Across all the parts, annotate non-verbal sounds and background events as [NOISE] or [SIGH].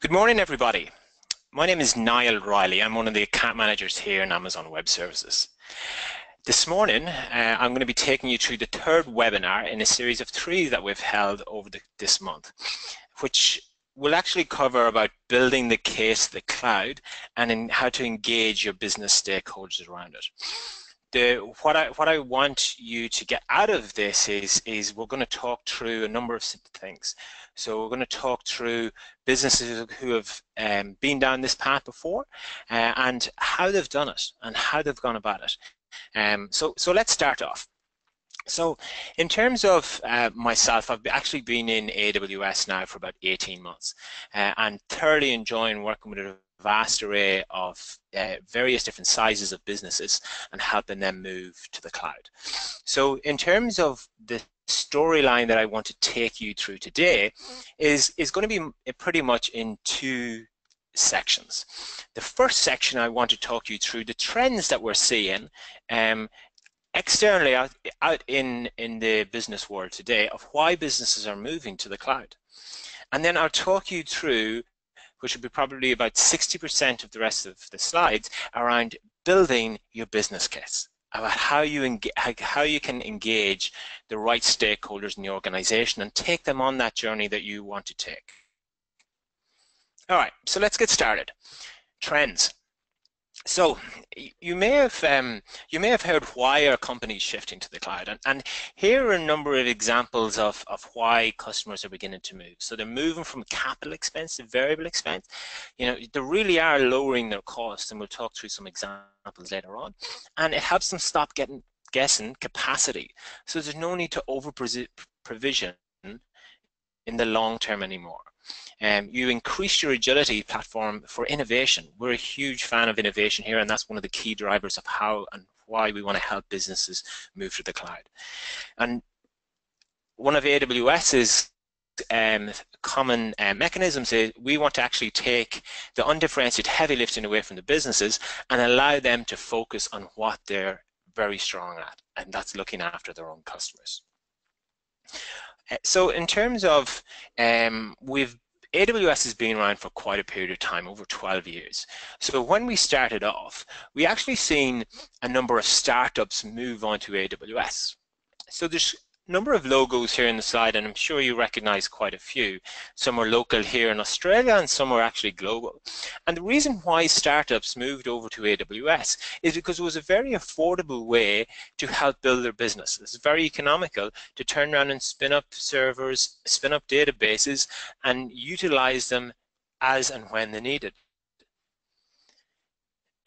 Good morning, everybody. My name is Niall Riley. I'm one of the account managers here in Amazon Web Services. This morning, uh, I'm going to be taking you through the third webinar in a series of three that we've held over the, this month, which will actually cover about building the case the cloud and in how to engage your business stakeholders around it. The, what I what I want you to get out of this is is we're going to talk through a number of things. So we're going to talk through businesses who have um, been down this path before uh, and how they've done it and how they've gone about it. Um, so, so let's start off. So in terms of uh, myself, I've actually been in AWS now for about 18 months uh, and thoroughly enjoying working with a vast array of uh, various different sizes of businesses and helping them move to the cloud. So in terms of the storyline that I want to take you through today is, is going to be pretty much in two sections. The first section I want to talk you through the trends that we're seeing um, externally out, out in, in the business world today of why businesses are moving to the cloud. And then I'll talk you through, which will be probably about 60% of the rest of the slides, around building your business case about how you how you can engage the right stakeholders in the organization and take them on that journey that you want to take. All right, so let's get started. Trends. So you may have um, you may have heard why are companies shifting to the cloud, and, and here are a number of examples of, of why customers are beginning to move. So they're moving from capital expense to variable expense. You know, they really are lowering their costs, and we'll talk through some examples later on. And it helps them stop getting guessing capacity. So there's no need to over provision in the long term anymore. Um, you increase your agility platform for innovation. We're a huge fan of innovation here, and that's one of the key drivers of how and why we want to help businesses move to the cloud. And one of AWS's um, common uh, mechanisms is we want to actually take the undifferentiated heavy lifting away from the businesses and allow them to focus on what they're very strong at, and that's looking after their own customers. So in terms of, um, we've AWS has been around for quite a period of time, over 12 years. So when we started off, we actually seen a number of startups move onto AWS. So there's number of logos here in the slide, and I'm sure you recognize quite a few. Some are local here in Australia, and some are actually global. And the reason why startups moved over to AWS is because it was a very affordable way to help build their business. It's very economical to turn around and spin up servers, spin up databases, and utilize them as and when they needed.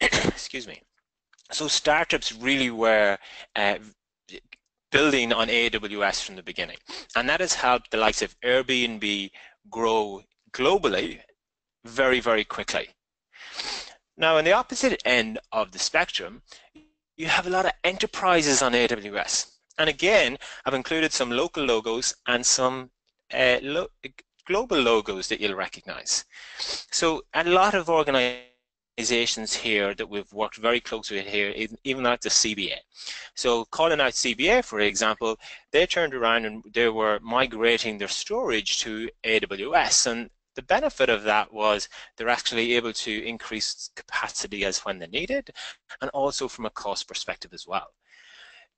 [COUGHS] Excuse me. So startups really were uh, building on AWS from the beginning. And that has helped the likes of Airbnb grow globally very, very quickly. Now, on the opposite end of the spectrum, you have a lot of enterprises on AWS. And again, I've included some local logos and some uh, lo global logos that you'll recognize. So a lot of organizations organizations here that we've worked very closely with here, even at the CBA. So calling out CBA, for example, they turned around and they were migrating their storage to AWS. And the benefit of that was they're actually able to increase capacity as when they needed, and also from a cost perspective as well.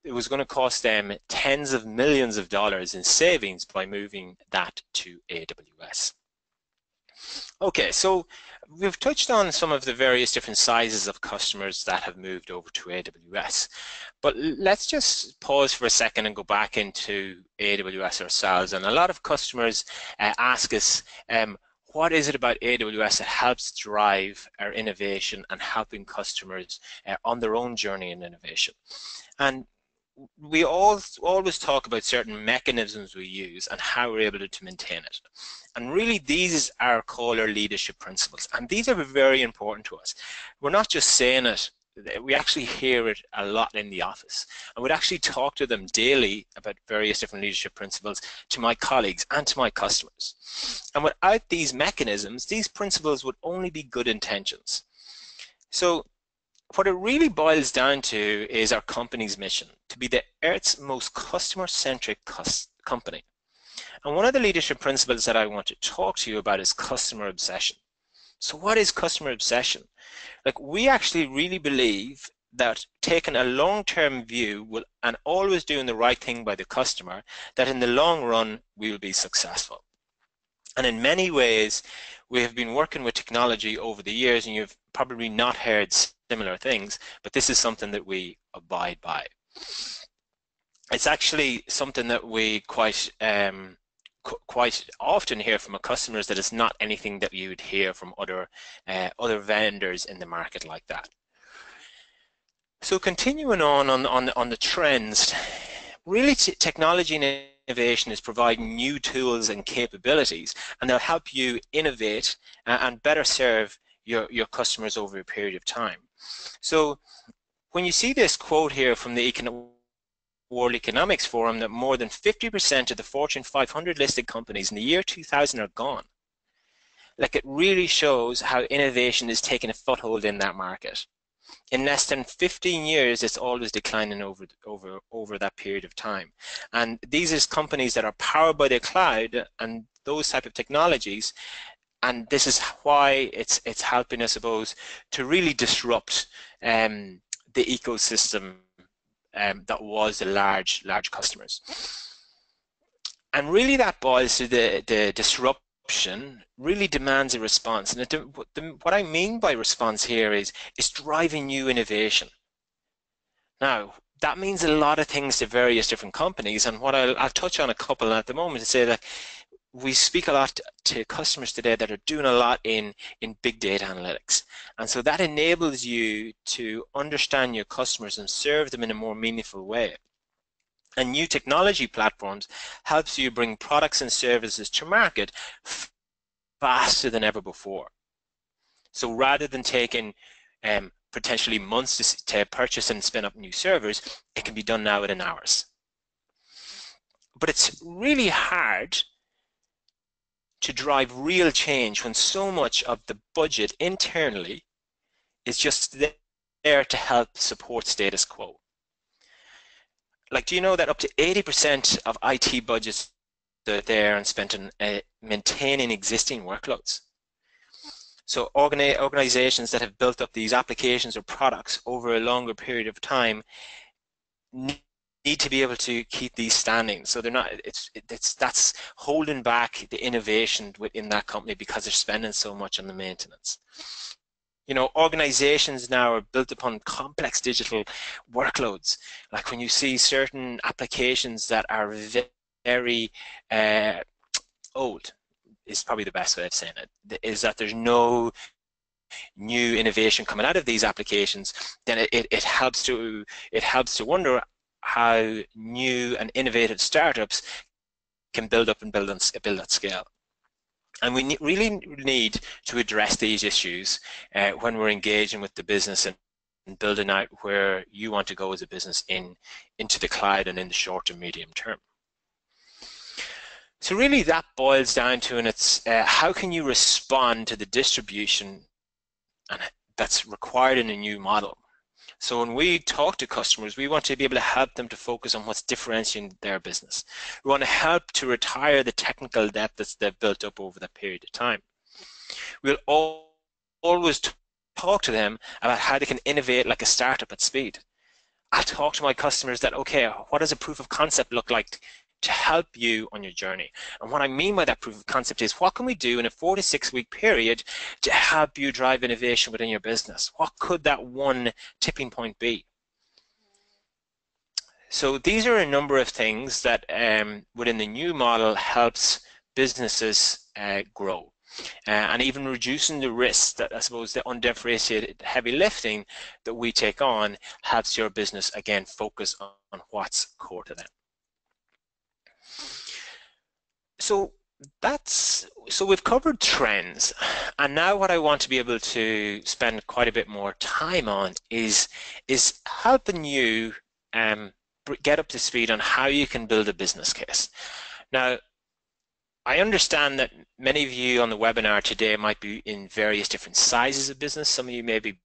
It was going to cost them tens of millions of dollars in savings by moving that to AWS. Okay, so we've touched on some of the various different sizes of customers that have moved over to AWS. But let's just pause for a second and go back into AWS ourselves. And a lot of customers uh, ask us, um, what is it about AWS that helps drive our innovation and helping customers uh, on their own journey in innovation? And we all always talk about certain mechanisms we use and how we're able to maintain it. And really these are our leadership principles. And these are very important to us. We're not just saying it, we actually hear it a lot in the office. And we'd actually talk to them daily about various different leadership principles to my colleagues and to my customers. And without these mechanisms, these principles would only be good intentions. So what it really boils down to is our company's mission, to be the Earth's most customer-centric company. And one of the leadership principles that I want to talk to you about is customer obsession. So what is customer obsession? Like we actually really believe that taking a long-term view will, and always doing the right thing by the customer, that in the long run we will be successful. And in many ways, we have been working with technology over the years, and you've probably not heard similar things, but this is something that we abide by. It's actually something that we quite um, quite often hear from our customers that it's not anything that you would hear from other uh, other vendors in the market like that. So continuing on on on, on the trends, really technology and innovation is providing new tools and capabilities, and they'll help you innovate and better serve your your customers over a period of time. So when you see this quote here from the Econ World Economics Forum that more than 50% of the Fortune 500 listed companies in the year 2000 are gone, like it really shows how innovation is taking a foothold in that market in less than 15 years, it's always declining over, over, over that period of time. And these are companies that are powered by the cloud and those type of technologies. And this is why it's, it's helping, I suppose, to really disrupt um, the ecosystem um, that was the large, large customers. And really that boils to the, the disrupt option really demands a response. And it, what I mean by response here is, is driving new innovation. Now, that means a lot of things to various different companies. And what I'll, I'll touch on a couple at the moment to say that we speak a lot to customers today that are doing a lot in, in big data analytics. And so that enables you to understand your customers and serve them in a more meaningful way. And new technology platforms helps you bring products and services to market faster than ever before. So rather than taking um, potentially months to, to purchase and spin up new servers, it can be done now within hours. But it's really hard to drive real change when so much of the budget internally is just there to help support status quo like, do you know that up to 80% of IT budgets are there and spent on uh, maintaining existing workloads? So organizations that have built up these applications or products over a longer period of time need to be able to keep these standing. So they're not. It's it's that's holding back the innovation within that company because they're spending so much on the maintenance you know, organizations now are built upon complex digital workloads. Like when you see certain applications that are very uh, old, is probably the best way of saying it, is that there's no new innovation coming out of these applications, then it, it, it helps to it helps to wonder how new and innovative startups can build up and build on build at scale. And we ne really need to address these issues uh, when we're engaging with the business and, and building out where you want to go as a business in into the cloud and in the short and medium term. So really that boils down to, and it's uh, how can you respond to the distribution and that's required in a new model. So when we talk to customers, we want to be able to help them to focus on what's differentiating their business. We want to help to retire the technical debt that they've built up over that period of time. We'll always talk to them about how they can innovate like a startup at speed. I talk to my customers that, okay, what does a proof of concept look like to help you on your journey. And what I mean by that proof of concept is what can we do in a four to six week period to help you drive innovation within your business? What could that one tipping point be? So these are a number of things that um, within the new model helps businesses uh, grow. Uh, and even reducing the risk that I suppose the undifferentiated heavy lifting that we take on helps your business again focus on, on what's core to them. So that's so we've covered trends and now what I want to be able to spend quite a bit more time on is is helping you um, get up to speed on how you can build a business case. Now I understand that many of you on the webinar today might be in various different sizes of business. Some of you may be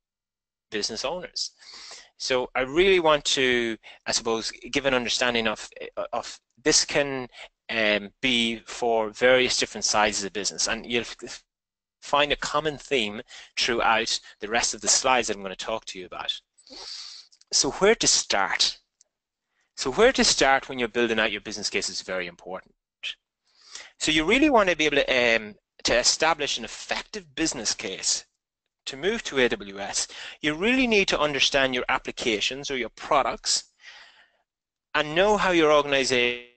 business owners. So I really want to, I suppose, give an understanding of, of this can um, be for various different sizes of business. And you'll find a common theme throughout the rest of the slides that I'm going to talk to you about. So where to start? So where to start when you're building out your business case is very important. So you really want to be able to, um, to establish an effective business case to move to AWS. You really need to understand your applications or your products and know how your organization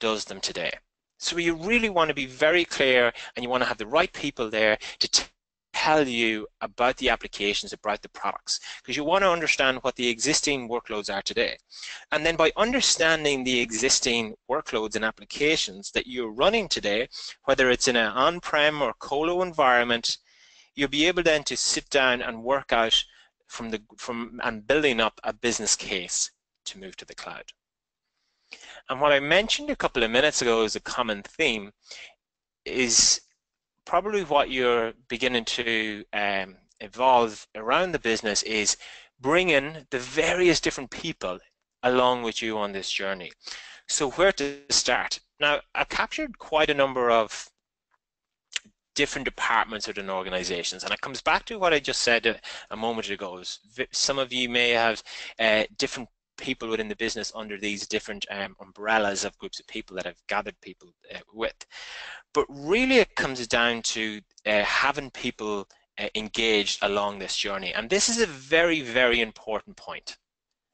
does them today. So you really want to be very clear and you want to have the right people there to tell you about the applications, about the products, because you want to understand what the existing workloads are today. And then by understanding the existing workloads and applications that you're running today, whether it's in an on-prem or colo environment, you'll be able then to sit down and work out from the from and building up a business case to move to the cloud. And what I mentioned a couple of minutes ago as a common theme is probably what you're beginning to um, evolve around the business is bringing the various different people along with you on this journey. So where to start? Now, I've captured quite a number of different departments within organizations and it comes back to what I just said a, a moment ago. Some of you may have uh, different people within the business under these different um, umbrellas of groups of people that I've gathered people uh, with. But really it comes down to uh, having people uh, engaged along this journey. And this is a very, very important point.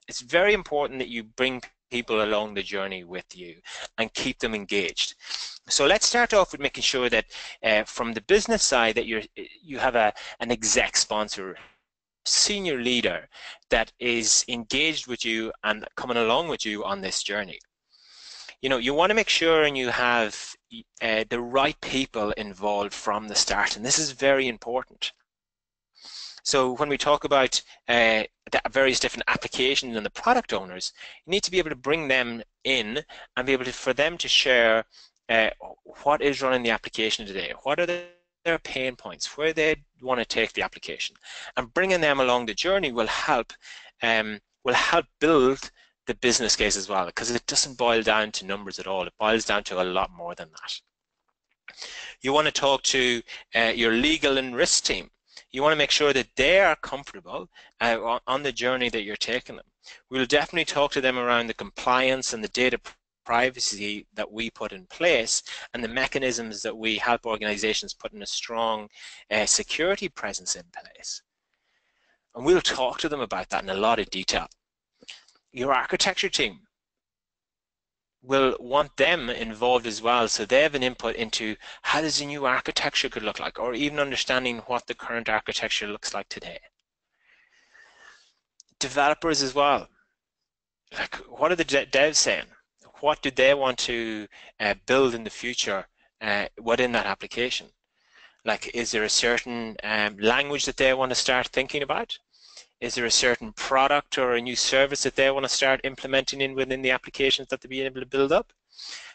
It's very important that you bring people along the journey with you and keep them engaged. So let's start off with making sure that uh, from the business side that you you have a, an exec sponsor senior leader that is engaged with you and coming along with you on this journey. You know, you want to make sure and you have uh, the right people involved from the start, and this is very important. So when we talk about uh, the various different applications and the product owners, you need to be able to bring them in and be able to, for them to share uh, what is running the application today, what are the their pain points, where they want to take the application. And bringing them along the journey will help um, will help build the business case as well because it doesn't boil down to numbers at all. It boils down to a lot more than that. You want to talk to uh, your legal and risk team. You want to make sure that they are comfortable uh, on the journey that you're taking them. We'll definitely talk to them around the compliance and the data privacy that we put in place and the mechanisms that we help organizations put in a strong uh, security presence in place. And we'll talk to them about that in a lot of detail. Your architecture team will want them involved as well so they have an input into how does a new architecture could look like or even understanding what the current architecture looks like today. Developers as well. Like what are the devs saying? What do they want to uh, build in the future uh, within that application? Like, is there a certain um, language that they want to start thinking about? Is there a certain product or a new service that they want to start implementing in within the applications that they'll be able to build up?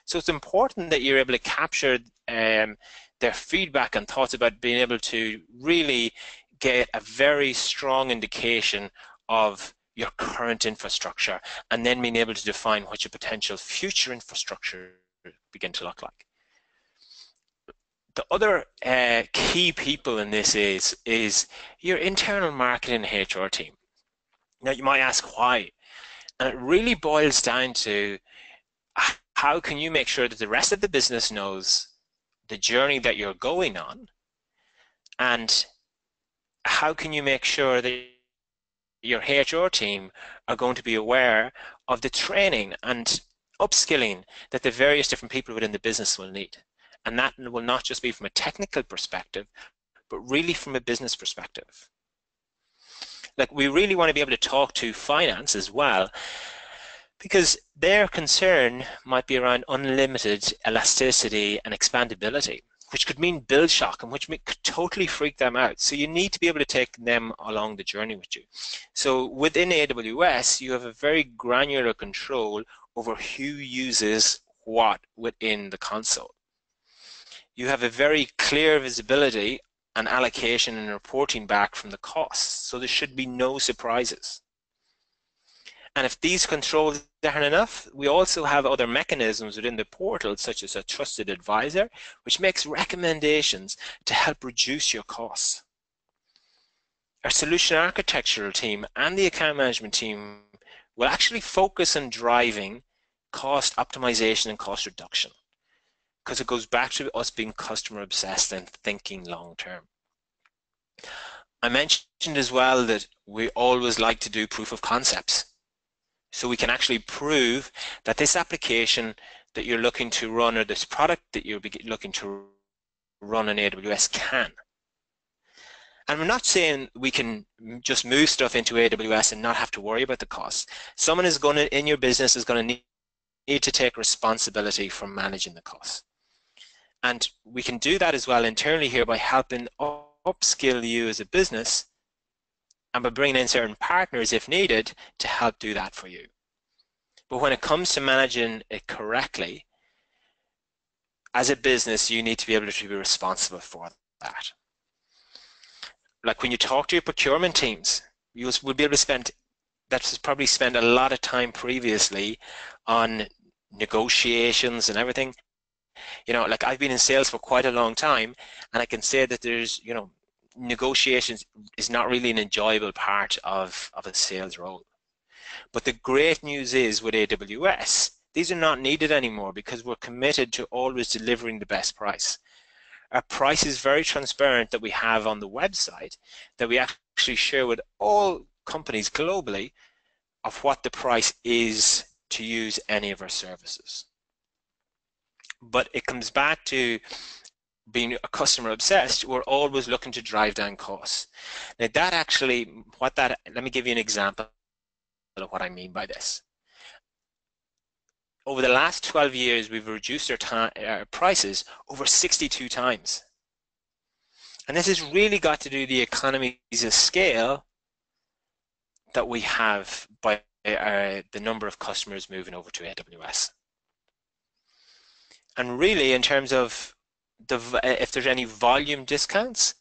So it's important that you're able to capture um, their feedback and thoughts about being able to really get a very strong indication of your current infrastructure and then being able to define what your potential future infrastructure begin to look like. The other uh, key people in this is, is your internal marketing HR team. Now you might ask why, and it really boils down to how can you make sure that the rest of the business knows the journey that you're going on and how can you make sure that your HR team are going to be aware of the training and upskilling that the various different people within the business will need. And that will not just be from a technical perspective, but really from a business perspective. Like we really want to be able to talk to finance as well, because their concern might be around unlimited elasticity and expandability which could mean build shock and which could totally freak them out. So you need to be able to take them along the journey with you. So within AWS, you have a very granular control over who uses what within the console. You have a very clear visibility and allocation and reporting back from the costs. So there should be no surprises. And if these controls aren't enough, we also have other mechanisms within the portal, such as a trusted advisor, which makes recommendations to help reduce your costs. Our solution architectural team and the account management team will actually focus on driving cost optimization and cost reduction because it goes back to us being customer obsessed and thinking long term. I mentioned as well that we always like to do proof of concepts. So we can actually prove that this application that you're looking to run or this product that you're looking to run in AWS can. And we're not saying we can just move stuff into AWS and not have to worry about the costs. Someone is going to, in your business is going to need, need to take responsibility for managing the costs. And we can do that as well internally here by helping upskill you as a business and by bringing in certain partners if needed to help do that for you. But when it comes to managing it correctly, as a business, you need to be able to be responsible for that like when you talk to your procurement teams, you will be able to spend that's probably spent a lot of time previously on negotiations and everything. You know, like I've been in sales for quite a long time, and I can say that there's, you know, negotiations is not really an enjoyable part of, of a sales role. But the great news is with AWS, these are not needed anymore because we're committed to always delivering the best price our price is very transparent that we have on the website that we actually share with all companies globally of what the price is to use any of our services. But it comes back to being a customer obsessed, we're always looking to drive down costs. Now that actually, what that, let me give you an example of what I mean by this over the last 12 years, we've reduced our, our, prices over 62 times. And this has really got to do the economies of scale that we have by uh, the number of customers moving over to AWS. And really, in terms of the, if there's any volume discounts,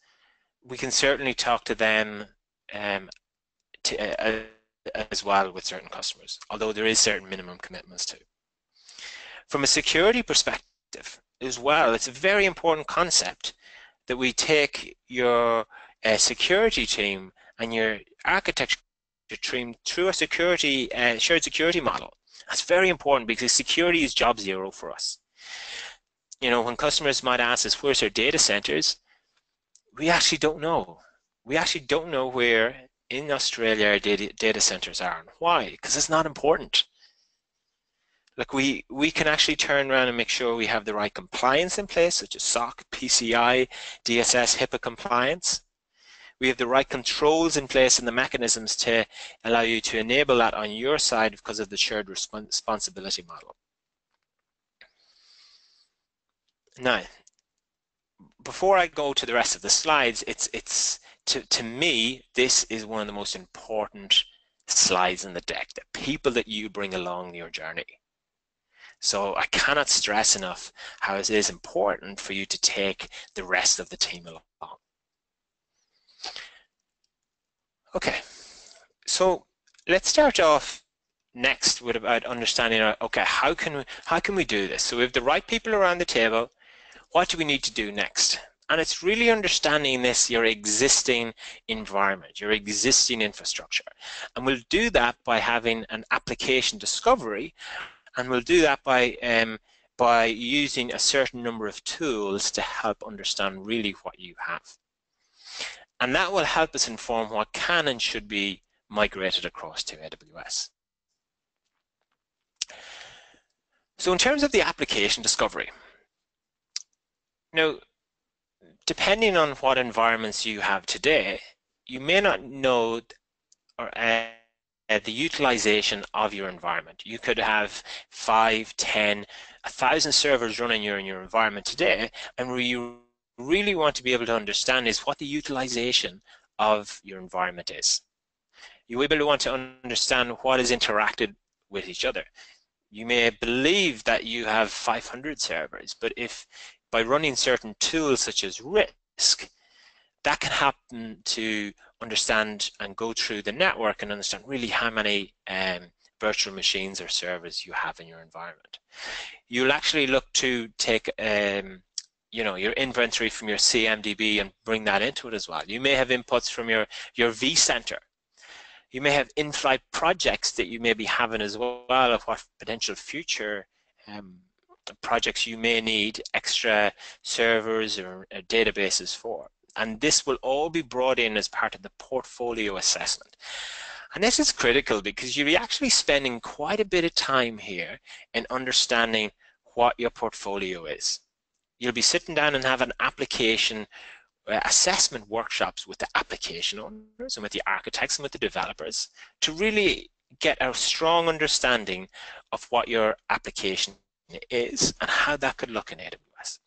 we can certainly talk to them um, to, uh, as well with certain customers, although there is certain minimum commitments too. From a security perspective as well, it's a very important concept that we take your uh, security team and your architecture team through a security uh, shared security model. That's very important because security is job zero for us. You know, when customers might ask us, where's our data centers? We actually don't know. We actually don't know where in Australia our data, data centers are. And why? Because it's not important. Like we, we can actually turn around and make sure we have the right compliance in place, such as SOC, PCI, DSS, HIPAA compliance. We have the right controls in place and the mechanisms to allow you to enable that on your side because of the shared responsibility model. Now, before I go to the rest of the slides, it's, it's to, to me, this is one of the most important slides in the deck, the people that you bring along your journey. So I cannot stress enough how it is important for you to take the rest of the team along. Okay, so let's start off next with about understanding, uh, okay, how can we, how can we do this? So we have the right people around the table. What do we need to do next? And it's really understanding this, your existing environment, your existing infrastructure. And we'll do that by having an application discovery and we'll do that by um, by using a certain number of tools to help understand really what you have. And that will help us inform what can and should be migrated across to AWS. So in terms of the application discovery, now, depending on what environments you have today, you may not know or uh, the utilization of your environment. You could have five, ten, a thousand servers running your in your environment today, and where you really want to be able to understand is what the utilization of your environment is. You will want to understand what is interacted with each other. You may believe that you have 500 servers, but if by running certain tools such as RISC, that can happen to understand and go through the network and understand really how many um, virtual machines or servers you have in your environment. You'll actually look to take um, you know your inventory from your CMDB and bring that into it as well. You may have inputs from your your vCenter. You may have in-flight projects that you may be having as well of what potential future um, projects you may need extra servers or uh, databases for. And this will all be brought in as part of the portfolio assessment. And this is critical because you're actually spending quite a bit of time here in understanding what your portfolio is. You'll be sitting down and have an application uh, assessment workshops with the application owners and with the architects and with the developers to really get a strong understanding of what your application is and how that could look in AWS.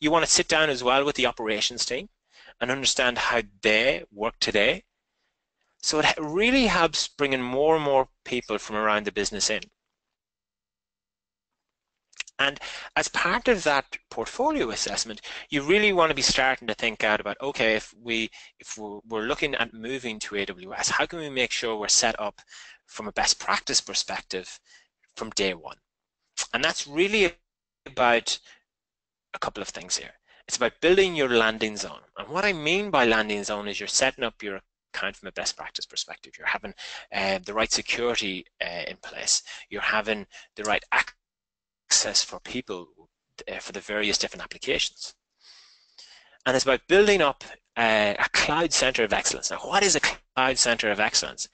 You want to sit down as well with the operations team and understand how they work today. So it really helps bringing more and more people from around the business in. And as part of that portfolio assessment, you really want to be starting to think out about, okay, if we if we're looking at moving to AWS, how can we make sure we're set up from a best practice perspective from day one? And that's really about a couple of things here. It's about building your landing zone. And what I mean by landing zone is you're setting up your account from a best practice perspective. You're having uh, the right security uh, in place. You're having the right access for people uh, for the various different applications. And it's about building up uh, a cloud center of excellence. Now, what is a cloud center of excellence?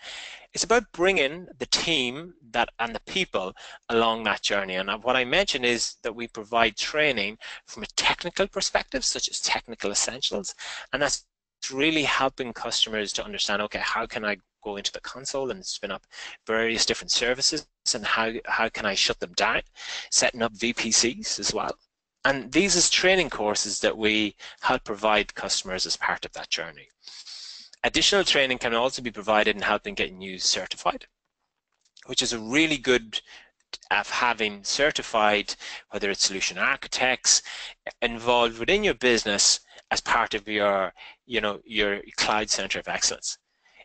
It's about bringing the team that and the people along that journey. And what I mentioned is that we provide training from a technical perspective, such as technical essentials, and that's really helping customers to understand, okay, how can I go into the console and spin up various different services and how, how can I shut them down, setting up VPCs as well. And these is training courses that we help provide customers as part of that journey. Additional training can also be provided in helping getting you certified, which is a really good of having certified, whether it's solution architects, involved within your business as part of your, you know, your cloud center of excellence.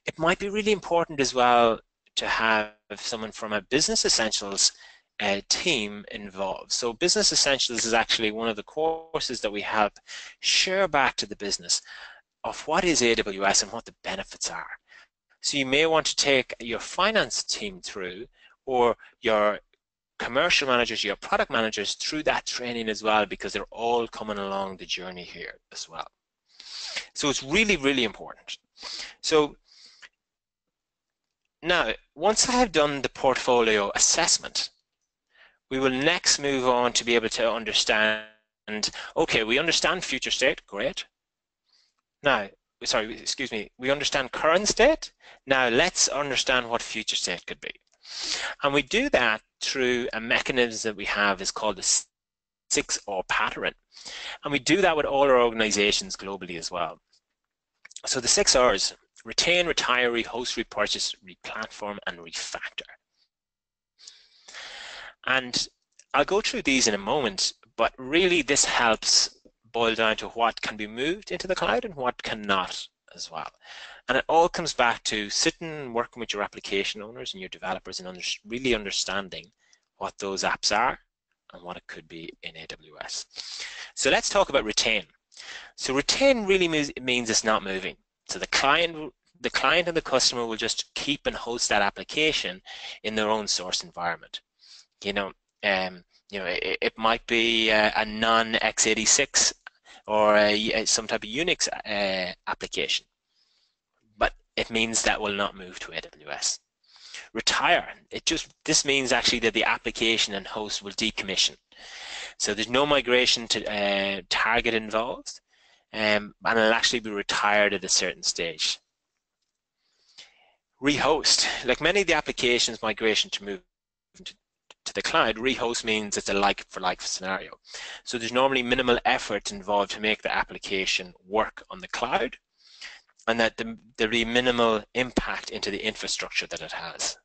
It might be really important as well to have someone from a business essentials uh, team involved. So Business Essentials is actually one of the courses that we help share back to the business of what is AWS and what the benefits are. So you may want to take your finance team through or your commercial managers, your product managers through that training as well because they're all coming along the journey here as well. So it's really, really important. So now, once I have done the portfolio assessment, we will next move on to be able to understand, okay, we understand future state, great. Now, sorry, excuse me, we understand current state. Now let's understand what future state could be. And we do that through a mechanism that we have is called the 6R pattern. And we do that with all our organizations globally as well. So the six R's, retain, retire, rehost, repurchase, replatform, and refactor. And I'll go through these in a moment, but really this helps boil down to what can be moved into the cloud and what cannot as well. And it all comes back to sitting and working with your application owners and your developers and under, really understanding what those apps are and what it could be in AWS. So let's talk about retain. So retain really means, means it's not moving. So the client, the client and the customer will just keep and host that application in their own source environment. You know, um, you know, it, it might be a, a non-x86 or a, some type of Unix uh, application. But it means that will not move to AWS. Retire, it just this means actually that the application and host will decommission. So there's no migration to uh, target involved, um, and it'll actually be retired at a certain stage. Rehost, like many of the applications, migration to move to to the cloud, rehost means it's a like for like scenario. So there's normally minimal effort involved to make the application work on the cloud and that the, there'll be minimal impact into the infrastructure that it has.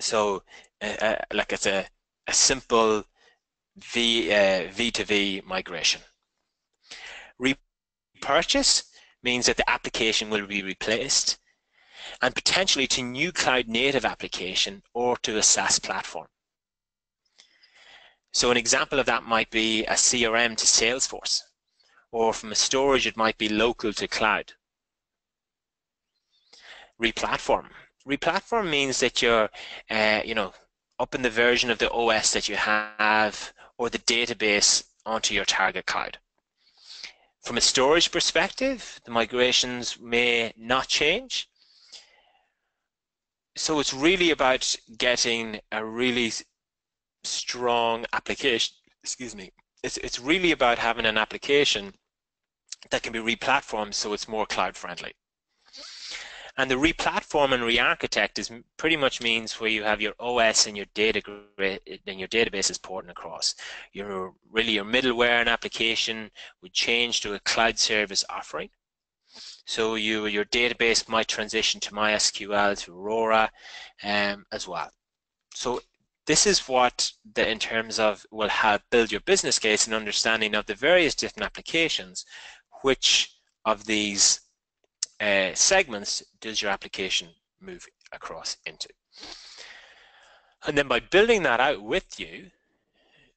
So uh, uh, like it's a, a simple V, uh, V2V migration. Repurchase means that the application will be replaced and potentially to new cloud native application or to a SaaS platform. So an example of that might be a CRM to Salesforce, or from a storage it might be local to cloud. Replatform. Replatform means that you're, uh, you know, up in the version of the OS that you have or the database onto your target cloud. From a storage perspective, the migrations may not change. So it's really about getting a really strong application, excuse me, it's, it's really about having an application that can be replatformed so it's more cloud friendly. And the replatform and re-architect is pretty much means where you have your OS and your data and your database is porting across. Your really your middleware and application would change to a cloud service offering. So you your database might transition to MySQL to Aurora um, as well. So this is what the, in terms of will help build your business case and understanding of the various different applications which of these uh, segments does your application move across into. And then by building that out with you,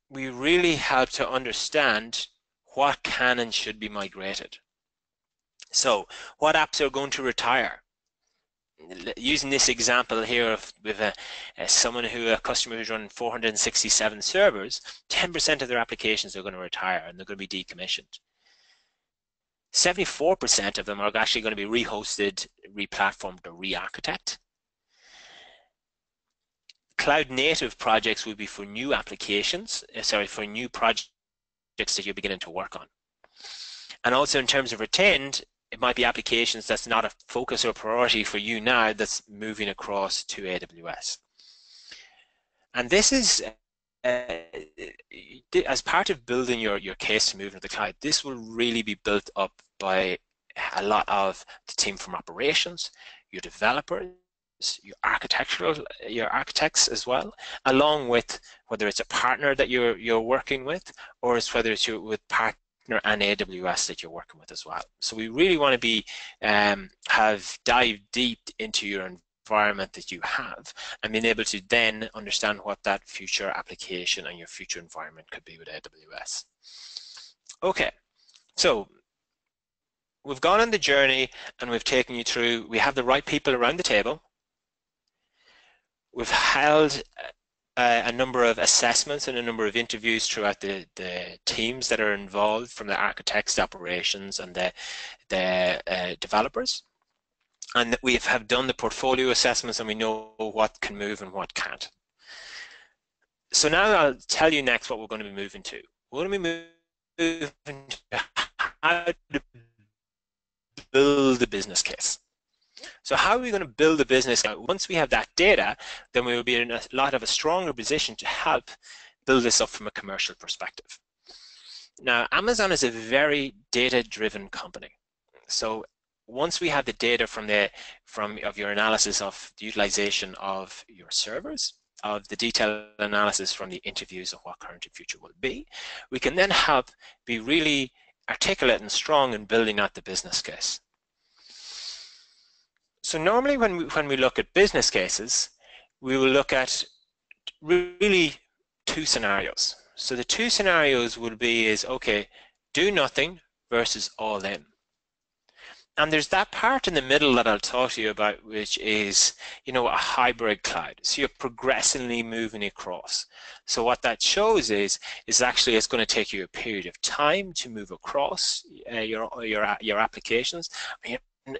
we really help to understand what can and should be migrated. So what apps are going to retire? Using this example here of with a, a someone who a customer who's running 467 servers, 10% of their applications are going to retire and they're going to be decommissioned. 74% of them are actually going to be rehosted, replatformed, or re-architect. Cloud native projects would be for new applications, uh, sorry, for new projects that you're beginning to work on. And also in terms of retained, it might be applications that's not a focus or a priority for you now that's moving across to AWS. And this is uh, as part of building your, your case to move into the cloud, this will really be built up by a lot of the team from operations, your developers, your architectural, your architects as well, along with whether it's a partner that you're you're working with, or it's whether it's you with partner and AWS that you're working with as well. So we really want to be um, have dived deep into your environment that you have and being able to then understand what that future application and your future environment could be with AWS. Okay, so we've gone on the journey and we've taken you through, we have the right people around the table. We've held a number of assessments and a number of interviews throughout the, the teams that are involved from the architects, the operations and the, the uh, developers. And we have done the portfolio assessments and we know what can move and what can't. So now I'll tell you next what we're going to be moving to. We're going to be moving to how to build a business case. So how are we going to build a business? Once we have that data, then we will be in a lot of a stronger position to help build this up from a commercial perspective. Now, Amazon is a very data-driven company. So once we have the data from the from of your analysis of the utilization of your servers, of the detailed analysis from the interviews of what current and future will be, we can then help be really articulate and strong in building out the business case. So normally when we, when we look at business cases, we will look at really two scenarios. So the two scenarios would be is, okay, do nothing versus all in. And there's that part in the middle that I'll talk to you about, which is, you know, a hybrid cloud. So you're progressively moving across. So what that shows is, is actually it's going to take you a period of time to move across uh, your your your applications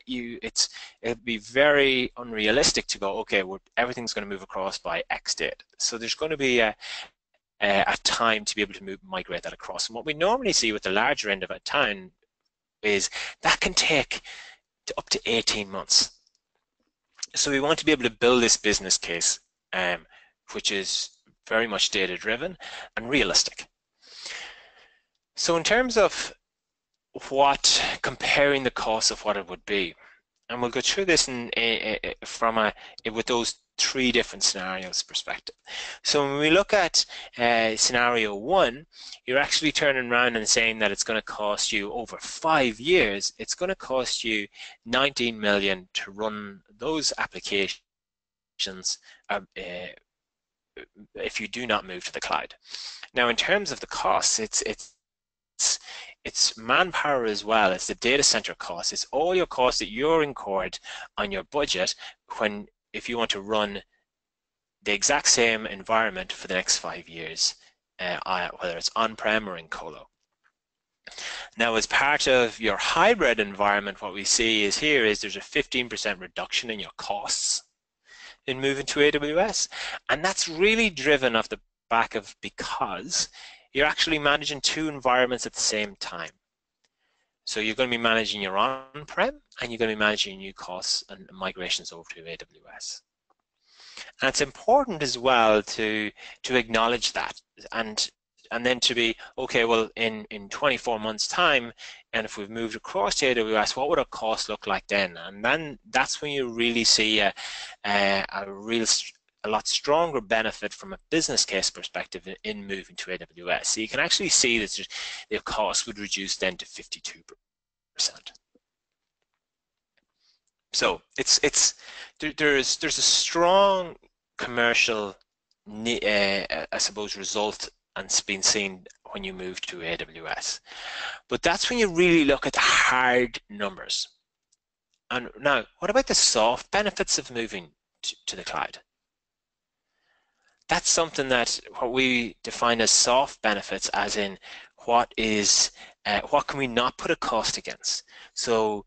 you it's it'd be very unrealistic to go okay well everything's going to move across by x date. So there's going to be a, a, time to be able to move migrate that across. And what we normally see with the larger end of a town is that can take to up to 18 months. So we want to be able to build this business case um, which is very much data driven and realistic. So in terms of what comparing the cost of what it would be and we'll go through this in, from a with those three different scenarios perspective. So when we look at uh, scenario one, you're actually turning around and saying that it's going to cost you over five years, it's going to cost you 19 million to run those applications uh, uh, if you do not move to the cloud. Now in terms of the costs, it's, it's it's, it's manpower as well. It's the data center costs. It's all your costs that you're incurred on your budget when if you want to run the exact same environment for the next five years, uh, whether it's on-prem or in colo. Now, as part of your hybrid environment, what we see is here is there's a 15% reduction in your costs in moving to AWS. And that's really driven off the back of because you're actually managing two environments at the same time. So you're going to be managing your on-prem and you're going to be managing new costs and migrations over to AWS. And it's important as well to to acknowledge that and and then to be okay well in in 24 months time and if we've moved across to AWS what would our cost look like then and then that's when you really see a, a, a real a lot stronger benefit from a business case perspective in, in moving to AWS. So you can actually see that the cost would reduce then to 52%. So it's it's there, there's there's a strong commercial, uh, I suppose, result and it's been seen when you move to AWS. But that's when you really look at the hard numbers. And now, what about the soft benefits of moving to, to the cloud? That's something that what we define as soft benefits, as in what is uh, what can we not put a cost against? So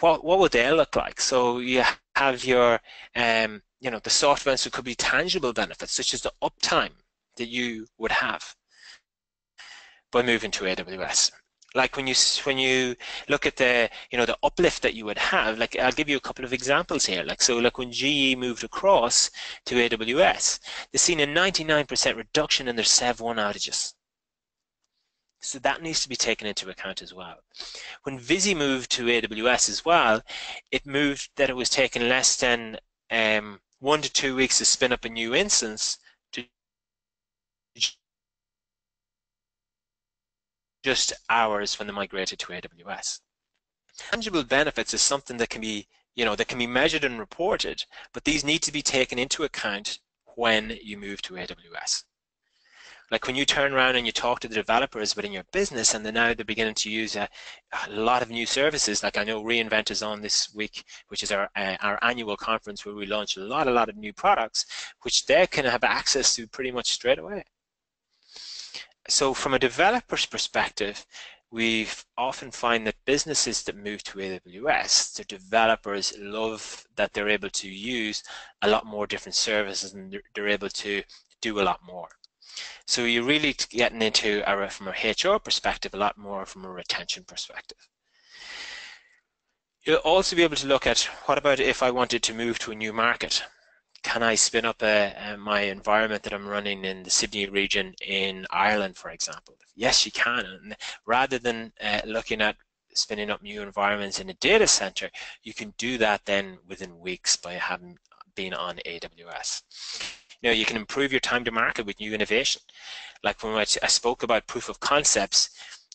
what what would they look like? So you have your um, you know the soft benefits could be tangible benefits such as the uptime that you would have by moving to AWS like when you when you look at the you know the uplift that you would have like I'll give you a couple of examples here like so like when GE moved across to AWS they've seen a 99% reduction in their SEV1 outages so that needs to be taken into account as well. When Visi moved to AWS as well, it moved that it was taking less than um, one to two weeks to spin up a new instance just hours when they migrated to AWS. Tangible benefits is something that can be, you know, that can be measured and reported, but these need to be taken into account when you move to AWS. Like when you turn around and you talk to the developers within your business and then now they're beginning to use a, a lot of new services, like I know reInvent is on this week, which is our, uh, our annual conference where we launch a lot, a lot of new products, which they can have access to pretty much straight away so from a developer's perspective, we often find that businesses that move to AWS, the developers love that they're able to use a lot more different services and they're, able to do a lot more. So you're really getting into, a, from a HR perspective, a lot more from a retention perspective. You'll also be able to look at what about if I wanted to move to a new market? Can I spin up a, a, my environment that I'm running in the Sydney region in Ireland, for example? Yes, you can. And rather than uh, looking at spinning up new environments in a data center, you can do that then within weeks by having been on AWS. You know, you can improve your time to market with new innovation. Like when I spoke about proof of concepts,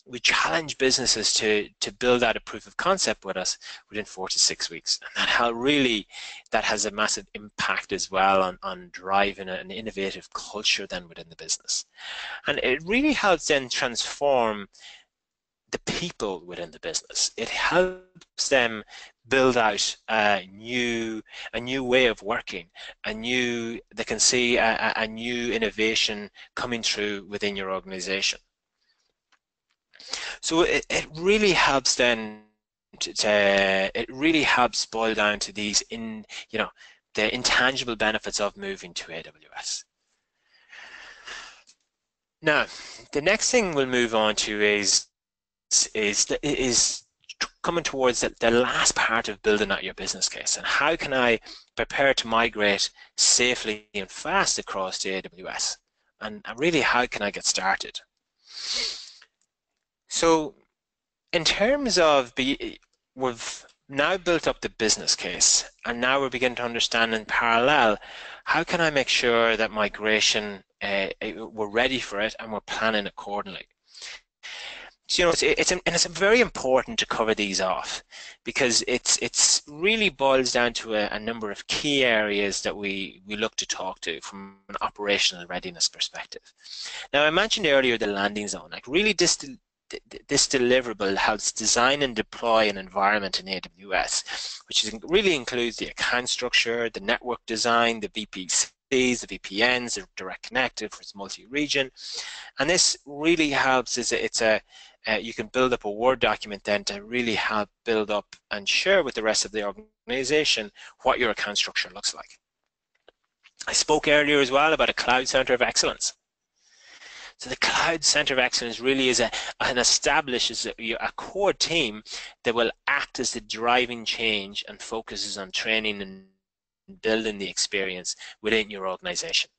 we challenge businesses to to build out a proof of concept with us within four to six weeks. And that how really that has a massive impact as well on on driving an innovative culture then within the business. And it really helps then transform the people within the business. It helps them build out a new a new way of working a new they can see a, a new innovation coming through within your organization so it, it really helps then to, to, it really helps boil down to these in you know the intangible benefits of moving to AWS. Now, the next thing we'll move on to is is is coming towards the, the last part of building out your business case and how can I prepare to migrate safely and fast across to AWS and really how can I get started. So in terms of be, we've now built up the business case and now we're beginning to understand in parallel how can I make sure that migration uh, we're ready for it and we're planning accordingly. So, you know, it's, it's and it's very important to cover these off because it's it's really boils down to a, a, number of key areas that we we look to talk to from an operational readiness perspective. Now, I mentioned earlier the landing zone. Like, really, this this deliverable helps design and deploy an environment in AWS, which is, really includes the account structure, the network design, the VPCs, the VPNs, the direct connected for its multi-region. And this really helps is it's a, uh, you can build up a Word document then to really help build up and share with the rest of the organization what your account structure looks like. I spoke earlier as well about a cloud center of excellence. So the Cloud Center of Excellence really is a, an establishes a, a core team that will act as the driving change and focuses on training and building the experience within your organization.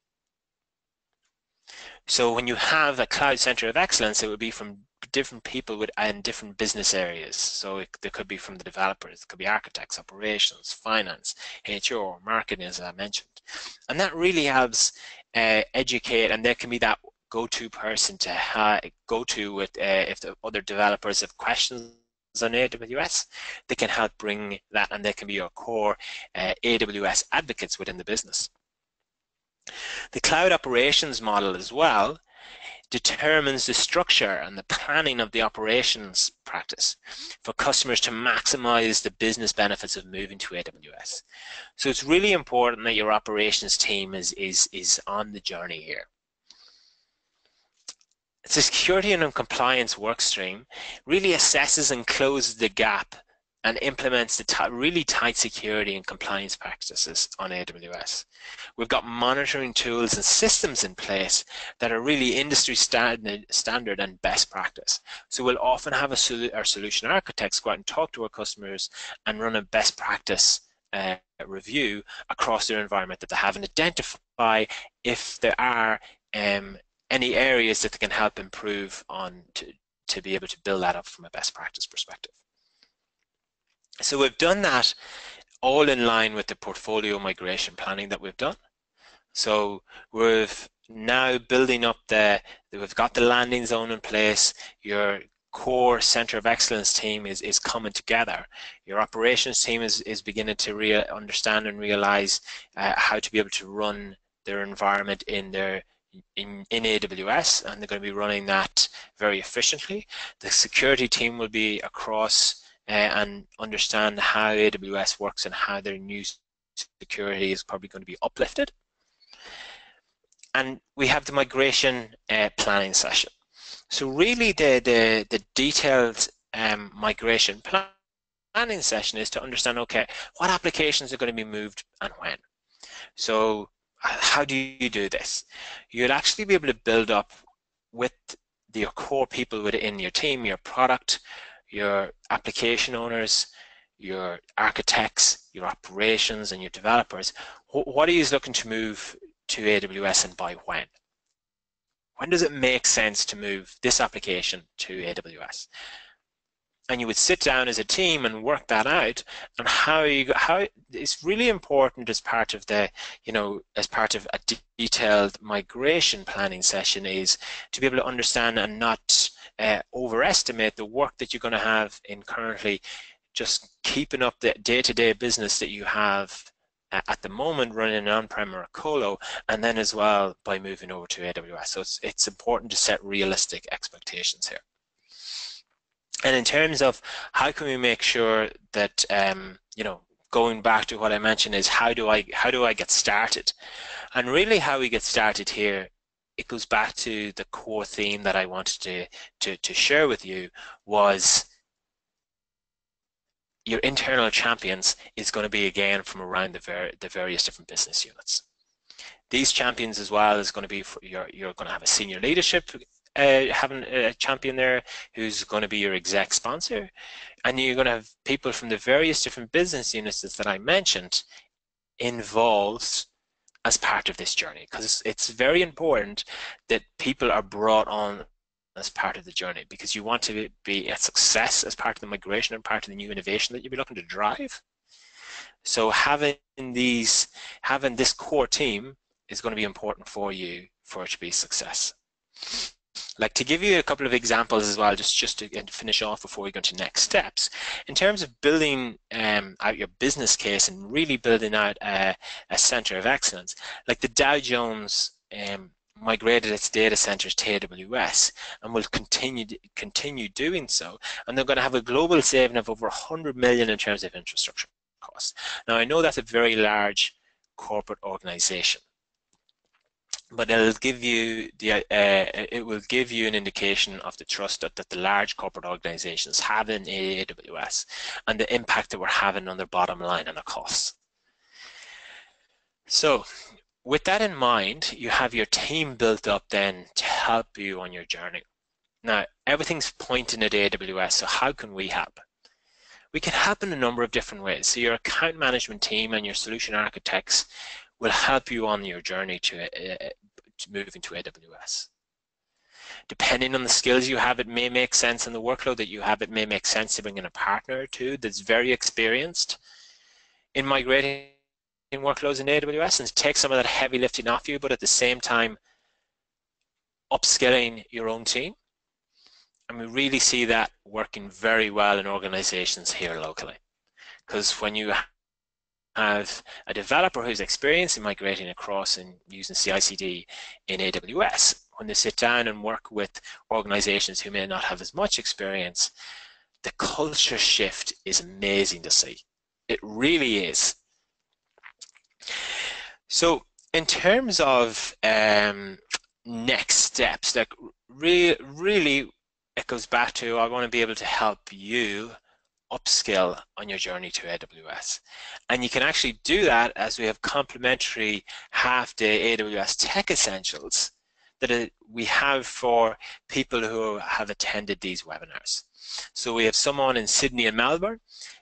So when you have a cloud center of excellence, it would be from different people with and different business areas. So it, could be from the developers, it could be architects, operations, finance, HR, marketing, as I mentioned. And that really helps uh, educate, and there can be that go-to person to go to with uh, if the other developers have questions on AWS, they can help bring that and they can be your core uh, AWS advocates within the business. The cloud operations model as well determines the structure and the planning of the operations practice for customers to maximize the business benefits of moving to AWS. So it's really important that your operations team is, is, is on the journey here. The security and compliance workstream really assesses and closes the gap and implements the really tight security and compliance practices on AWS. We've got monitoring tools and systems in place that are really industry standard, standard and best practice. So we'll often have a our solution architects go out and talk to our customers and run a best practice uh, review across their environment that they have and identify if there are um, any areas that they can help improve on to, to be able to build that up from a best practice perspective. So we've done that all in line with the portfolio migration planning that we've done. So we've now building up the, we've got the landing zone in place, your core center of excellence team is, is coming together. Your operations team is, is beginning to real, understand and realize uh, how to be able to run their environment in their in, in AWS and they're going to be running that very efficiently. The security team will be across uh, and understand how AWS works and how their new security is probably going to be uplifted. And we have the migration uh, planning session. So really the, the, the detailed um, migration planning session is to understand, okay, what applications are going to be moved and when. So how do you do this? You'll actually be able to build up with your core people within your team, your product, your application owners, your architects, your operations, and your developers. What are you looking to move to AWS and by when? When does it make sense to move this application to AWS? And you would sit down as a team and work that out and how you how it's really important as part of the you know as part of a detailed migration planning session is to be able to understand and not uh, overestimate the work that you're going to have in currently just keeping up the day-to-day -day business that you have at the moment running an on-prem or a colo and then as well by moving over to AWS so it's it's important to set realistic expectations here and in terms of how can we make sure that um, you know going back to what I mentioned is how do I how do I get started and really how we get started here it goes back to the core theme that I wanted to to, to share with you was your internal champions is going to be again from around the, ver the various different business units. These champions as well is going to be for your, you're going to have a senior leadership uh, having a champion there who's going to be your exec sponsor, and you're going to have people from the various different business units that I mentioned involved as part of this journey because it's, it's very important that people are brought on as part of the journey because you want to be a success as part of the migration and part of the new innovation that you'll be looking to drive. So having these, having this core team is going to be important for you for it to be success. Like to give you a couple of examples as well, just, just to finish off before we go to next steps. In terms of building um, out your business case and really building out a, a center of excellence, like the Dow Jones um, migrated its data centers to AWS and will continue continue doing so. And they're going to have a global saving of over 100 million in terms of infrastructure costs. Now I know that's a very large corporate organization but it'll give you the uh, it will give you an indication of the trust that, that the large corporate organizations have in AWS and the impact that we're having on their bottom line and the costs. So with that in mind, you have your team built up then to help you on your journey. Now, everything's pointing at AWS, so how can we help? We can help in a number of different ways. So your account management team and your solution architects will help you on your journey to, uh, to moving to AWS. Depending on the skills you have, it may make sense, and the workload that you have, it may make sense to bring in a partner or two that's very experienced in migrating workloads in AWS and take some of that heavy lifting off you, but at the same time, upskilling your own team. And we really see that working very well in organizations here locally. Because when you have a developer who's experienced in migrating across and using CI/CD in AWS. When they sit down and work with organizations who may not have as much experience, the culture shift is amazing to see. It really is. So in terms of um, next steps, like re really it goes back to I want to be able to help you upskill on your journey to AWS. And you can actually do that as we have complimentary half-day AWS Tech Essentials that we have for people who have attended these webinars. So we have someone in Sydney and Melbourne,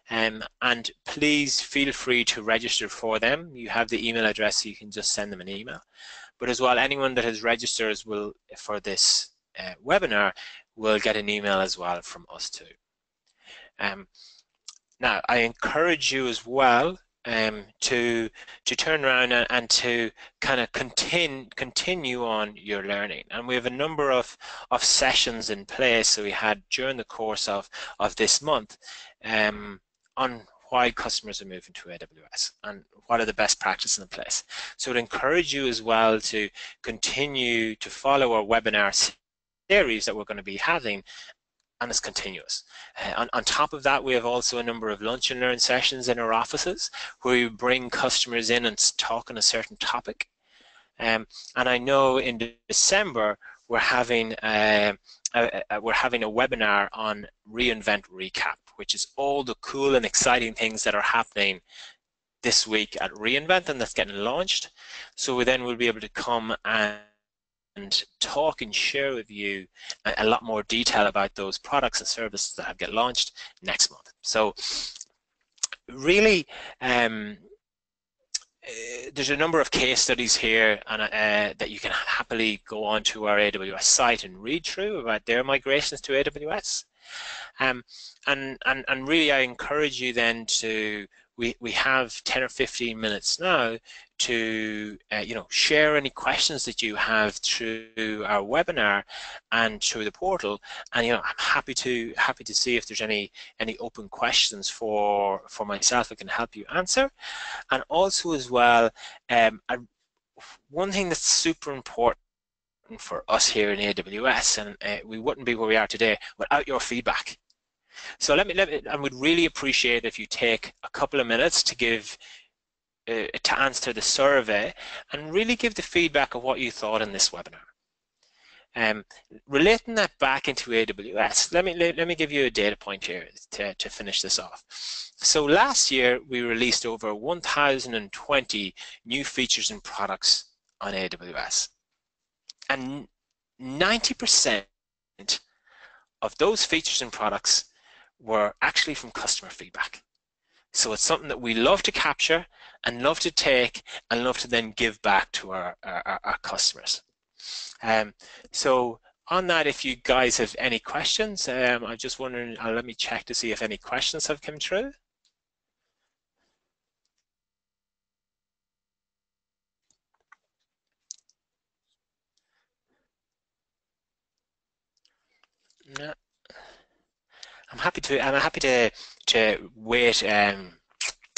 um, and please feel free to register for them. You have the email address, so you can just send them an email. But as well, anyone that has registered will for this uh, webinar will get an email as well from us too. Um, now, I encourage you as well um, to to turn around and, and to kind of continue continue on your learning. And we have a number of of sessions in place. that we had during the course of of this month um, on why customers are moving to AWS and what are the best practices in place. So I'd encourage you as well to continue to follow our webinar series that we're going to be having and it's continuous. Uh, on, on top of that, we have also a number of lunch and learn sessions in our offices where we bring customers in and talk on a certain topic. Um, and I know in December we're having uh, a, a, we're having a webinar on reInvent Recap, which is all the cool and exciting things that are happening this week at reInvent and that's getting launched. So we then will be able to come and and talk and share with you a, a, lot more detail about those products and services that have get launched next month. So really, um, uh, there's a number of case studies here and, uh, that you can happily go onto our AWS site and read through about their migrations to AWS. Um, and, and, and really I encourage you then to we, we have 10 or 15 minutes now to uh, you know share any questions that you have through our webinar and through the portal. And you know I'm happy to happy to see if there's any any open questions for for myself I can help you answer. And also as well um, I, one thing that's super important for us here in AWS and uh, we wouldn't be where we are today without your feedback so let me, let me, I would really appreciate if you take a couple of minutes to give, uh, to answer the survey and really give the feedback of what you thought in this webinar. Um, relating that back into AWS, let me let, let me give you a data point here to, to finish this off. So last year we released over 1,020 new features and products on AWS, and 90% of those features and products were actually from customer feedback. So it's something that we love to capture and love to take and love to then give back to our, our, our customers. Um, so on that, if you guys have any questions, um, I'm just wondering, uh, let me check to see if any questions have come through. No. I'm happy to. I'm happy to to wait. Um,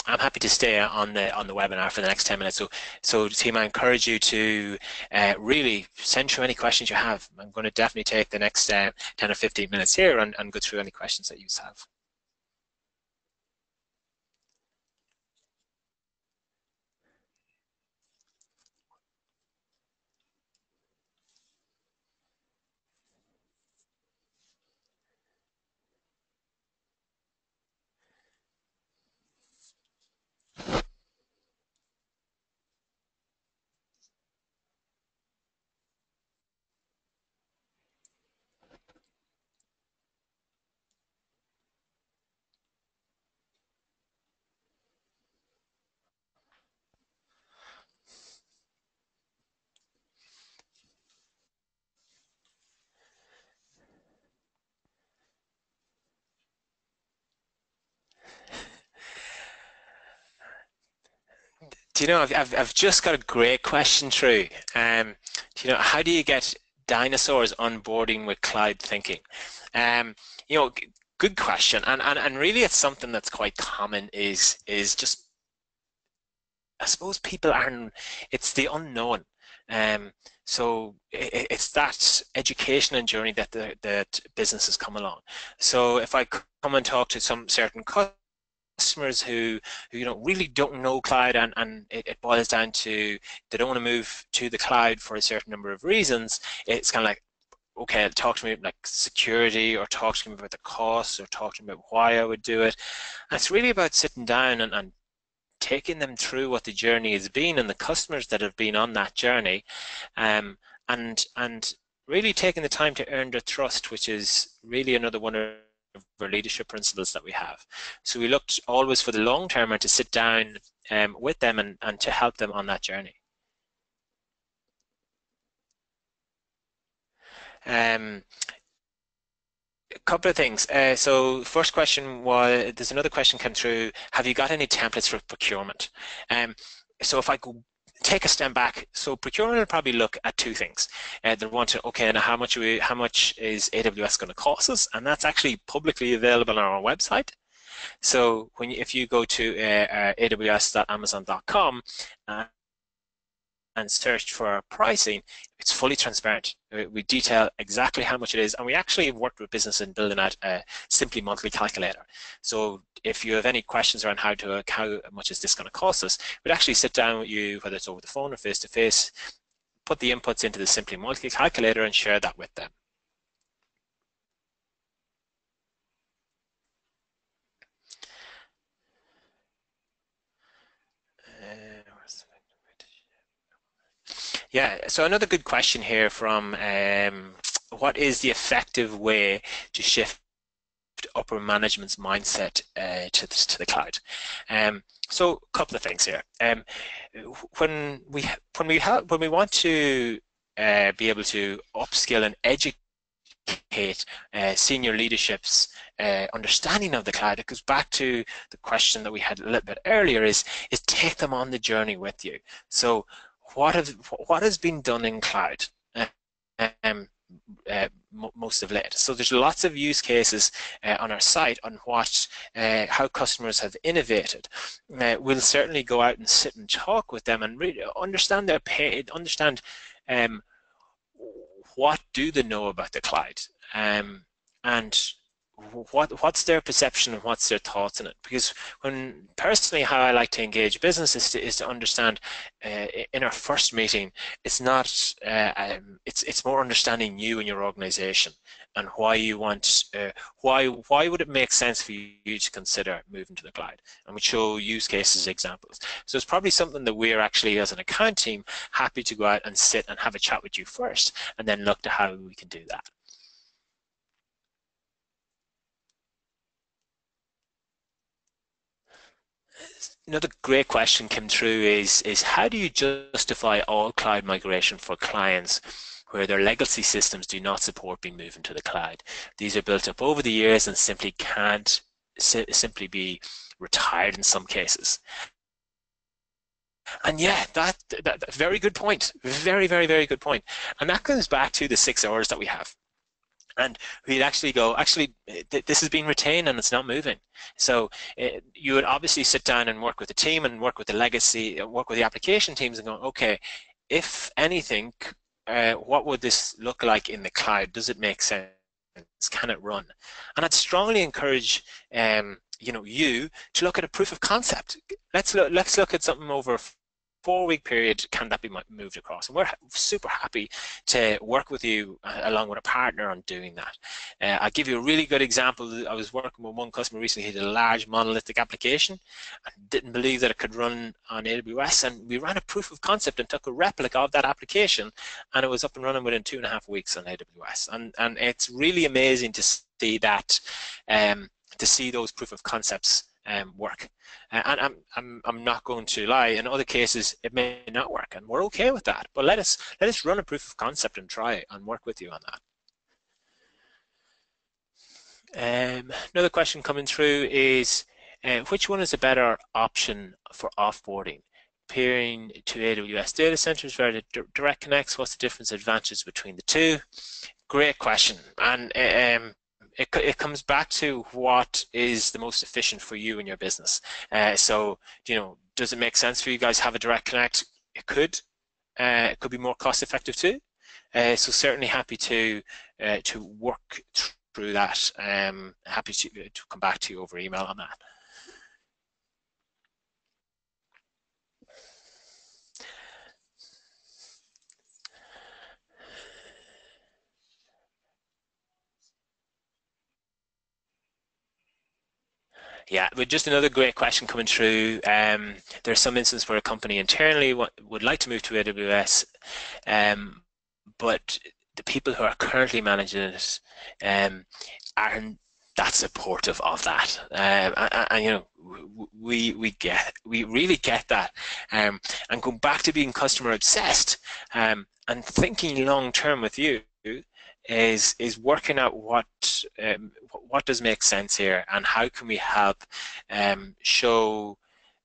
I'm happy to stay on the on the webinar for the next 10 minutes. So, so team, I encourage you to uh, really send through any questions you have. I'm going to definitely take the next uh, 10 or 15 minutes here and, and go through any questions that you have. Do you know, I've, I've, I've just got a great question through. Um, do you know, how do you get dinosaurs onboarding with cloud thinking? Um, you know, good question. And, and, and really it's something that's quite common is, is just, I suppose people aren't, it's the unknown. Um, so it, it's that education and journey that the, that businesses come along. So if I come and talk to some certain customers, customers who, who you know really don't know cloud and, and it, it, boils down to they don't want to move to the cloud for a certain number of reasons. It's kind of like okay talk to me like security or talk to me about the costs or talk to me about why I would do it. And it's really about sitting down and, and taking them through what the journey has been and the customers that have been on that journey um, and and really taking the time to earn their trust which is really another one of leadership principles that we have. So we looked always for the long term and to sit down um, with them and, and to help them on that journey. Um, a couple of things. Uh, so first question was, there's another question come through, have you got any templates for procurement? Um, so if I go take a step back. So procurement will probably look at two things. Uh, they want to, okay, now how much we, how much is AWS going to cost us? And that's actually publicly available on our website. So when you, if you go to uh, uh, aws.amazon.com and search for pricing, it's fully transparent. We detail exactly how much it is, and we actually worked with business in building out a Simple Monthly Calculator. So if you have any questions around how to how much is this going to cost us, we'd actually sit down with you, whether it's over the phone or face to face, put the inputs into the Simple Monthly Calculator and share that with them. Yeah, so another good question here from um, what is the effective way to shift upper management's mindset uh, to, the, to the cloud? Um, so a couple of things here. Um, when we when we when we want to uh, be able to upskill and educate uh, senior leadership's uh, understanding of the cloud, it goes back to the question that we had a little bit earlier: is is take them on the journey with you. So what have what has been done in cloud um, uh, most of late. So there's lots of use cases uh, on our site on what uh, how customers have innovated. Uh, we'll certainly go out and sit and talk with them and really understand their pain, understand um, what do they know about the cloud, um, and what what's their perception and what's their thoughts on it? Because when personally how I like to engage business is to, is to understand uh, in our first meeting it's not uh, um, it's it's more understanding you and your organization and why you want uh, why why would it make sense for you to consider moving to the cloud? And we show use cases examples. So it's probably something that we're actually as an account team happy to go out and sit and have a chat with you first and then look to how we can do that another great question came through is is how do you justify all cloud migration for clients where their legacy systems do not support being moved into the cloud. These are built up over the years and simply can't si simply be retired in some cases. And yeah, that, that, that very good point. Very, very, very good point. And that comes back to the six Rs that we have and we'd actually go, actually, th this has been retained and it's not moving. So uh, you would obviously sit down and work with the team and work with the legacy, work with the application teams and go, okay, if anything, uh, what would this look like in the cloud? Does it make sense? Can it run? And I'd strongly encourage um, you know you to look at a proof of concept. Let's look, let's look at something over four week period can that be moved across? And we're super happy to work with you uh, along with a partner on doing that. Uh, I'll give you a really good example. I was working with one customer recently he had a large monolithic application and didn't believe that it could run on AWS and we ran a proof of concept and took a replica of that application and it was up and running within two and a half weeks on AWS and and it's really amazing to see that um, to see those proof of concepts um, work. And I'm, I'm, I'm not going to lie, in other cases it may not work and we're okay with that. But let us, let us run a proof of concept and try and work with you on that. Um, another question coming through is, uh, which one is a better option for offboarding? Peering to AWS data centers via direct connects, what's the difference advantages between the two? Great question. And um, it, it comes back to what is the most efficient for you and your business. Uh, so, you know, does it make sense for you guys to have a direct connect? It could. Uh, it could be more cost effective too. Uh, so certainly happy to uh, to work through that. Um, happy to, to come back to you over email on that. Yeah, but just another great question coming through. Um, there's some instances where a company internally would like to move to AWS, um, but the people who are currently managing it um, aren't that supportive of that. Um, and, and, you know, we we get we really get that. Um, and going back to being customer obsessed um, and thinking long term with you is is working out what um, what does make sense here and how can we help um, show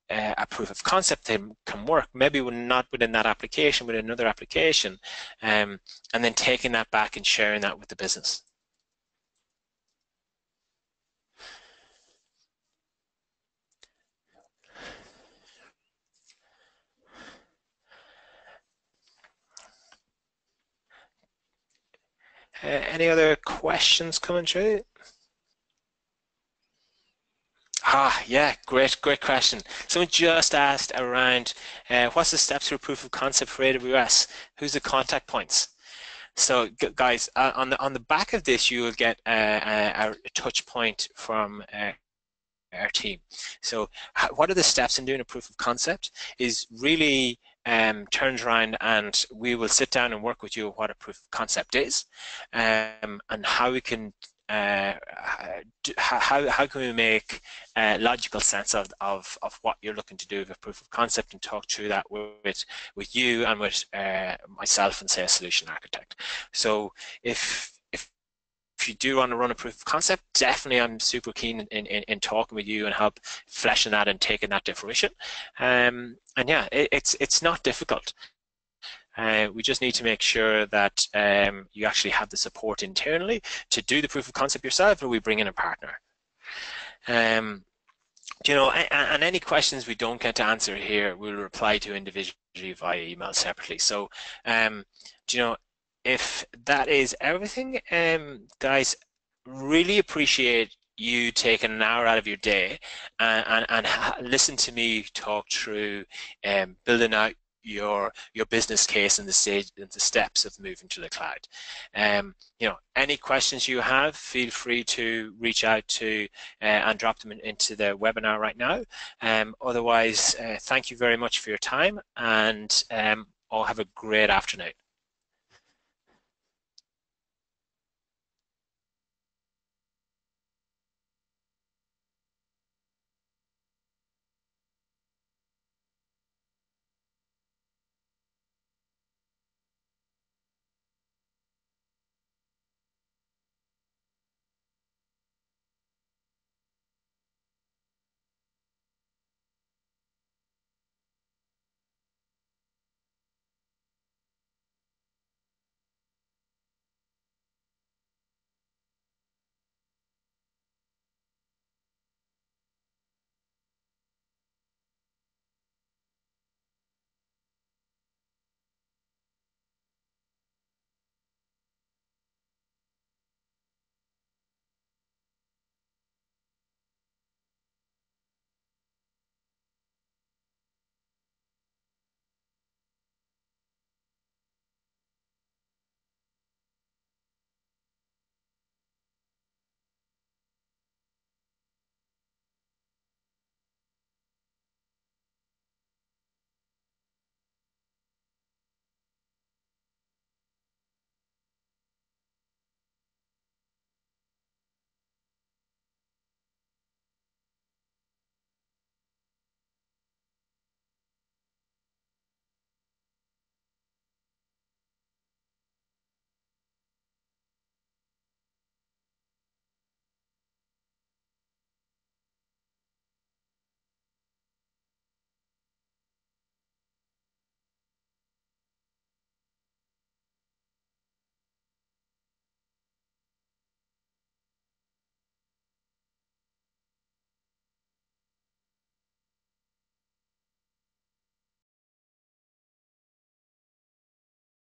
uh, a proof of concept that can work maybe not within that application but another application um, and then taking that back and sharing that with the business Uh, any other questions coming through? Ah, yeah, great, great question. Someone just asked around uh, what's the steps for proof of concept for AWS? Who's the contact points? So, guys, uh, on the on the back of this, you will get a, a touch point from uh, our team. So, what are the steps in doing a proof of concept? Is really um, turns around and we will sit down and work with you what a proof of concept is um, and how we can uh, how, how can we make uh, logical sense of, of, of what you're looking to do with a proof of concept and talk through that with, with you and with uh, myself and say a solution architect. So if if you do want to run a proof of concept, definitely I'm super keen in, in, in talking with you and help fleshing that and taking that to fruition. Um, and yeah, it, it's it's not difficult. Uh, we just need to make sure that um, you actually have the support internally to do the proof of concept yourself, or we bring in a partner. Um, you know, and, and, any questions we don't get to answer here, we'll reply to individually via email separately. So, um, you know, if that is everything, um, guys, really appreciate you taking an hour out of your day and, and, and listen to me talk through um, building out your your business case and the stage and the steps of moving to the cloud. Um, you know, any questions you have, feel free to reach out to uh, and drop them in, into the webinar right now. Um, otherwise, uh, thank you very much for your time and um, all have a great afternoon.